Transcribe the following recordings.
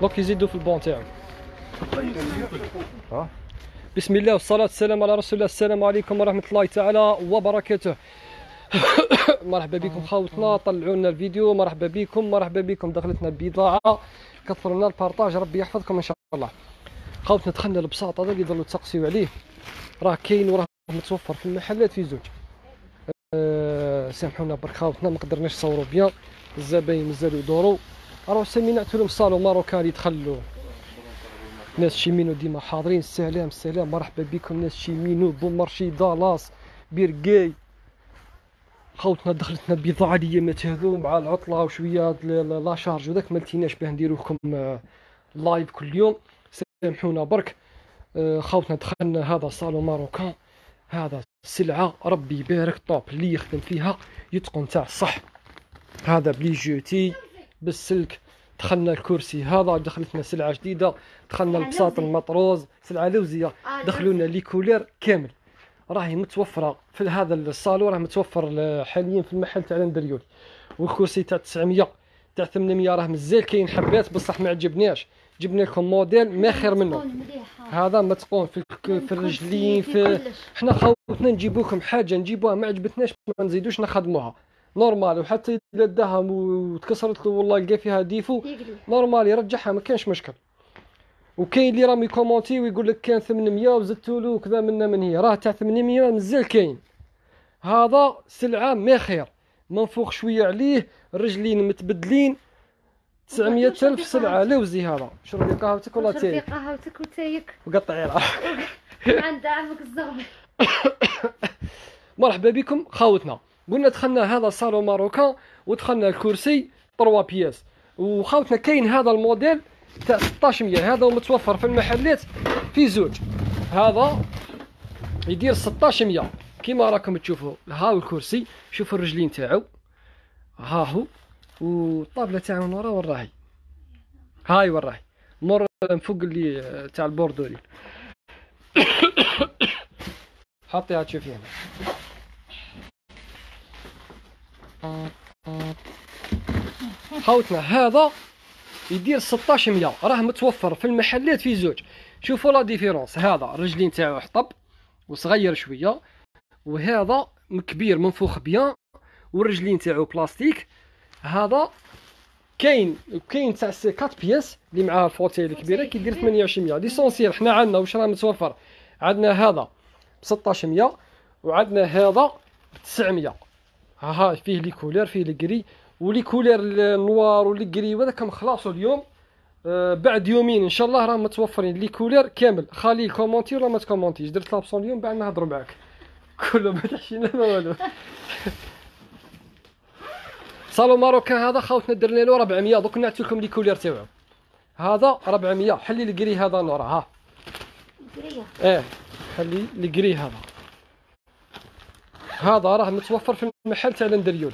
donc يزيدوا في البون تاعو آه. بسم الله والصلاة والسلام على رسول الله السلام عليكم ورحمة الله تعالى وبركاته مرحبا بكم خاوتنا طلعوا لنا الفيديو مرحبا بكم مرحبا بكم دخلتنا البضاعة كثروا لنا ال partage ربي يحفظكم ان شاء الله خاوتنا دخلنا البساط هذا اللي ظلوا تسقسيو عليه راه كاين وراه متوفر في المحلات في زوج أه سامحونا برك خاوتنا ما قدرناش نصوروا bien الزباين مازالوا يدوروا راه سمينات لهم صالون ماروكاني دخلوا ناس شيمينو ديما حاضرين السلام السلام مرحبا بكم ناس شيمينو. بومارشي دالاس بيركاي خوتنا دخلتنا بضاعة الايامات هذو مع العطلة وشوية لا شارج وذاك مالتيناش باه نديرو لكم لايف كل يوم. سامحونا برك. آه، خوتنا دخلنا هذا صالون ماروكان هذا سلعة ربي يبارك طوب اللي يخدم فيها يتقن تاع الصح. هذا بلي جوتي. بالسلك. دخلنا الكرسي هذا دخلتنا سلعة جديدة. دخلنا البساط المطروز سلعة لوزية. آه، دخلونا لي كولير كامل. راهي متوفرة في هذا الصالون راه متوفر حاليا في المحل تاع الاندريول والكرسي تاع 900 تاع 800 راه مازال كاين حبات بصح ما عجبناش. جبنا لكم موديل ما خير منه هذا متقون في في الرجلين في حنا خوتنا نجيبو لكم حاجة نجيبوها ما عجبتناش ما نزيدوش نخدموها. normal وحتى إذا داها وتكسرت له والله لقى فيها défaut normal يرجعها ما كانش مشكل. وكاين اللي راهم ي commenter ويقول لك كان 800 وزدتوا له كذا منا من هي راه تاع 800 مازال كاين. هذا سلعة ما خير. منفوخ شوية عليه الرجلين متبدلين. 900 ألف سلعة لوزي هذا. شربي قهوتك ولا تايك شربي قهوتك وتايك وقطعي راسك عند عمك الزغبي مرحبا بكم خاوتنا. قلنا دخلنا هذا صالون ماروكان ودخلنا الكرسي 3 بياس. وخاوتنا كاين هذا الموديل تاع 1600 هذا متوفر في المحلات في زوج. هذا يدير 1600 كيما راكم تشوفوا ها هو الكرسي. شوفوا الرجلين تاعو. ها هو. والطابله تاعو من ورا وين راهي هاي وين راهي مر فوق اللي تاع البوردولي حطيها تشوفي هنا. خوتنا هذا يدير 1600 راه متوفر في المحلات في زوج. شوفوا la différence. هذا الرجلين تاعو حطب وصغير شوية. وهذا كبير منفوخ bien. والرجلين تاعو بلاستيك. هذا كاين كاين تاع 4 بياس اللي معاه الفوتيل الكبيرة كيدير 2800 ليسونسيال حنا عندنا واش راه متوفر؟ عندنا هذا ب 1600 وعندنا هذا ب 900 ها فيه لي كولير فيه لي ولي كولير النوار ولي كري وهذاك مخلاصو اليوم. آه بعد يومين إن شاء الله راه متوفرين لي كولير كامل. خالي الكومونتي ولا ما تكومونتيش درت لابسون اليوم بعد نهضروا معاك. كله ما تحشينا ما والو. salon marocain هذا خاوتنا درنا له 400 دوك نعطي لكم les couleurs تاعو. هذا 400 حلي ال gris هذا noir ها. آه خلي ال gris هذا. هذا راه متوفر في المحل تاع الاندريول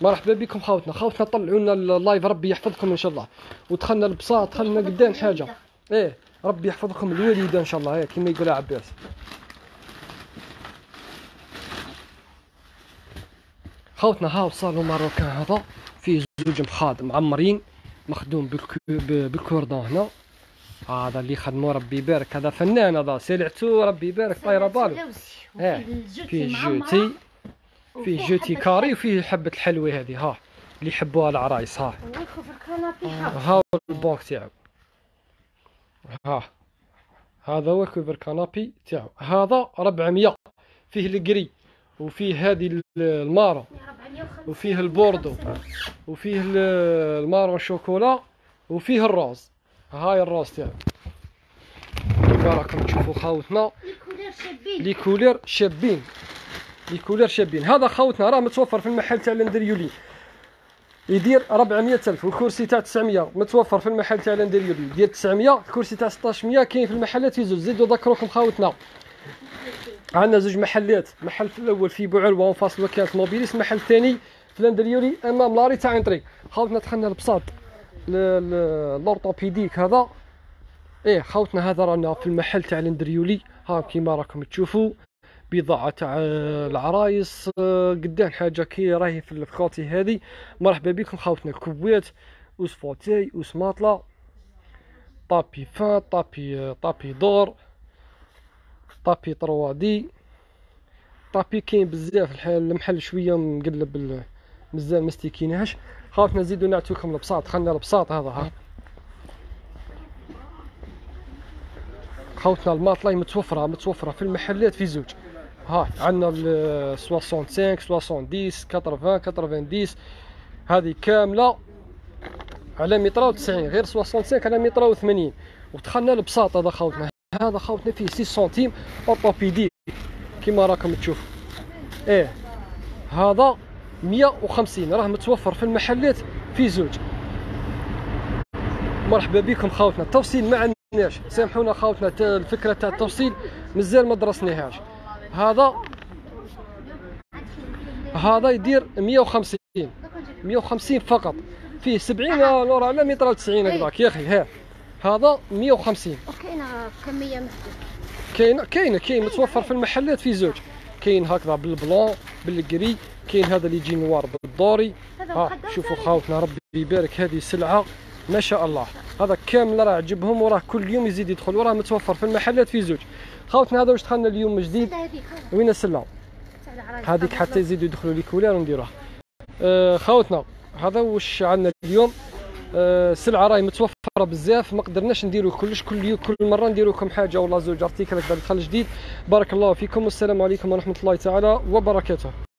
مرحبا بكم خاوتنا خاوتنا طلعوا لنا ال live ربي يحفظكم إن شاء الله. ودخلنا البساط دخلنا قدام حاجة. إيه ربي يحفظكم الوالدة إن شاء الله. إيه كما يقول عباس. خوتنا ها وصلوا marocain هذا فيه زوج مخاد معمرين مخدوم بال cordon هنا. هذا اللي خدمه ربي يبارك. هذا فنان هذا سلعته ربي يبارك طايرة بالو إيه فيه jeté فيه jeté carré وفيه حبة الحلوة هذه ها اللي يحبوها العرايس ها. ها البوك تاعو. ها هذا هو ال couvre canapé تاعو. هذا 400 فيه ال gris وفيه هذه ال marron وفيه البوردو وفيه ال marron ال chocolat وفيه ال rose هاي ال rose تاعو راكم تشوفوا خاوتنا les couleurs شابين. les couleurs شابين. هذا خوتنا راه متوفر في المحل تاع الاندريولي يدير 400 ألف والكرسي تاع 900 متوفر في المحل تاع الاندريولي يدير 900 الكرسي تاع 1600 كاين في المحلات يزوج زيدوا ذكروكم خاوتنا عندنا زوج محلات. محل في الأول في بوعلوه فاصل وكالة موبيليس. المحل الثاني في الاندريولي أمام لاري تاع انتري. خاوتنا دخلنا البساط. لورطوبيديك هذا. إيه خوتنا هذا رانا في المحل تاع الاندريولي ها كيما راكم تشوفوا بضاعة تاع العرايس. آه، قدام حاجة كي راهي في الخوتي هذه. مرحبا بكم خاوتنا الكويت. أوس فوتي أوس طابي فان طابي آه، طابي دور. طابي 3 دي طابي كاين بزاف المحل شوية مقلب ال- مازال خاوتنا نزيدو نعطيكم البساط خلنا البساط هذا ها. خوتنا الماطلاي متوفرة متوفرة في المحلات في زوج. ها عندنا ال 65 70 80 80 هذه كاملة على متر وتسعين غير 65 على متر وثمانين. ودخلنا البساط هذا خوتنا هذا خوتنا فيه 6 سنتيم اورطوبيدي كيما راكم تشوفوا. إيه هذا 150 راه متوفر في المحلات في زوج. مرحبا بكم خاوتنا التوصيل ما عندناش. سامحونا خاوتنا الفكرة تاع التوصيل مازال ما درسناهاش. هذا هذا يدير 150 150 فقط. فيه 70 لورا على متر 90 هكذاك. يا أخي ها. هذا 150 وكاينه كمية محدوده كاين كاين متوفر في المحلات في زوج. كاين هكذا بالبلون بالكري كاين هذا اللي يجي نوار بالدوري. ها شوفوا. خاوتنا ربي يبارك هذه سلعه ما شاء الله. هذا كامل راه عجبهم وراه كل يوم يزيد يدخل وراه متوفر في المحلات في زوج. خاوتنا هذا واش دخلنا اليوم جديد؟ وين العرايس. هذيك حتى يزيدوا يدخلوا لي كولار ونديروها آه خاوتنا هذا واش عندنا اليوم؟ آه سلعة راهي متوفرة بزاف. ما قدرناش نديروا كلش. كل يوم كل مرة نديروا لكم حاجة. ولا زوج ارتيكل هكذا دخل جديد. بارك الله فيكم. والسلام عليكم ورحمة الله تعالى وبركاته.